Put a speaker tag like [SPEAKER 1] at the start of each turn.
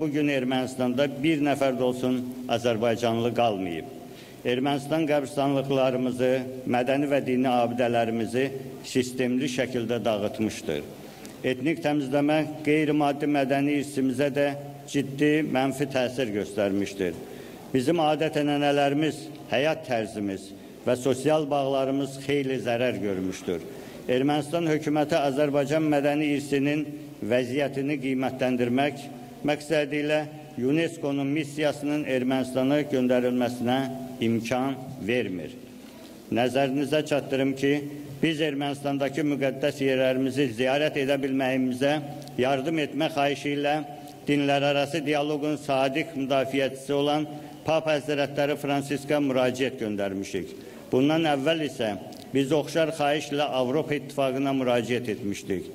[SPEAKER 1] Bugün Ermənistanda bir nəfər də olsun Azərbaycanlı qalmayıb. Ermənistan qəbristanlıqlarımızı, mədəni və dini abidələrimizi sistemli şəkildə dağıtmışdır. Etnik təmizləmə qeyri-maddi mədəni irsimizə də ciddi mənfi təsir göstərmişdir. Bizim adət-ənənələrimiz, həyat tərzimiz və sosial bağlarımız xeyli zərər görmüşdür. Ermənistan hökuməti Azərbaycan mədəni irsinin vəziyyətini qiymətləndirmək məqsədi ilə UNESCO-nun missiyasının Ermənistana göndərilməsinə imkan vermir. Nəzərinizə çatdırım ki, biz Ermənistandakı müqəddəs yerlərimizi ziyarət edə bilməyimizə yardım etmə xahişi ilə dinlərarası dialoqun sadiq müdafiəçisi olan Papa Həzrətləri Fransiska müraciət göndərmişik. Bundan əvvəl isə biz oxşar xahişlə Avropa İttifaqına müraciət etmişdik.